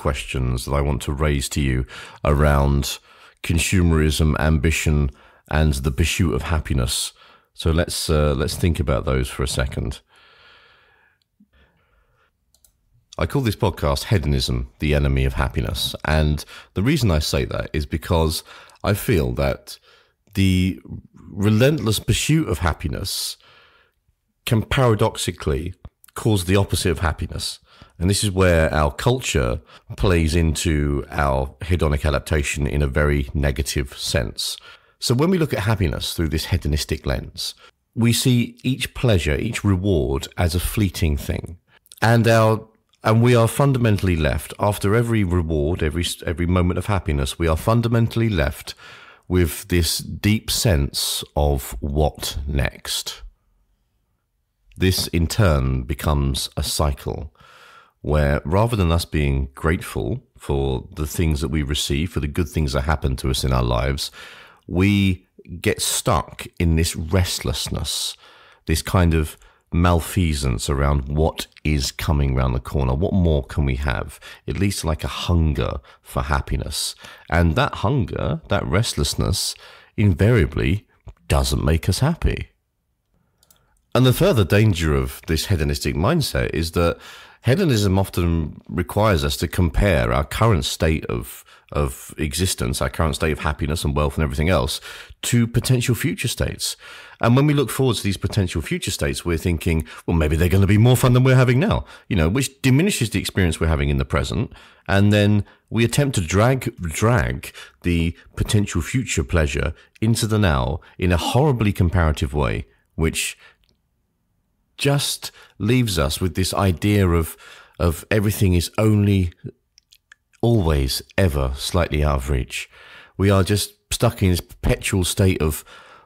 questions that I want to raise to you around consumerism, ambition, and the pursuit of happiness. So let's uh, let's think about those for a second. I call this podcast Hedonism, the Enemy of Happiness. And the reason I say that is because I feel that the relentless pursuit of happiness can paradoxically cause the opposite of happiness. And this is where our culture plays into our hedonic adaptation in a very negative sense. So when we look at happiness through this hedonistic lens, we see each pleasure, each reward as a fleeting thing. And our and we are fundamentally left after every reward, every every moment of happiness, we are fundamentally left with this deep sense of what next. This in turn becomes a cycle where rather than us being grateful for the things that we receive, for the good things that happen to us in our lives, we get stuck in this restlessness, this kind of malfeasance around what is coming around the corner. What more can we have? It leads to like a hunger for happiness. And that hunger, that restlessness, invariably doesn't make us happy. And the further danger of this hedonistic mindset is that hedonism often requires us to compare our current state of of existence, our current state of happiness and wealth and everything else, to potential future states. And when we look forward to these potential future states, we're thinking, well, maybe they're going to be more fun than we're having now, you know, which diminishes the experience we're having in the present. And then we attempt to drag, drag the potential future pleasure into the now in a horribly comparative way, which just leaves us with this idea of of everything is only always ever slightly out of reach. We are just stuck in this perpetual state of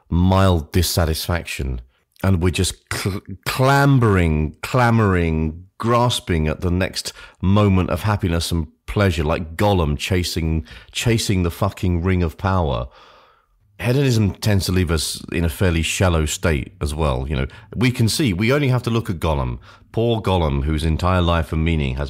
mild dissatisfaction and we're just cl- clambering, clamoring, grasping at the next moment of happiness and pleasure like Gollum chasing chasing the fucking ring of power hedonism tends to leave us in a fairly shallow state as well. You know, we can see we only have to look at Gollum, poor Gollum, whose entire life and meaning has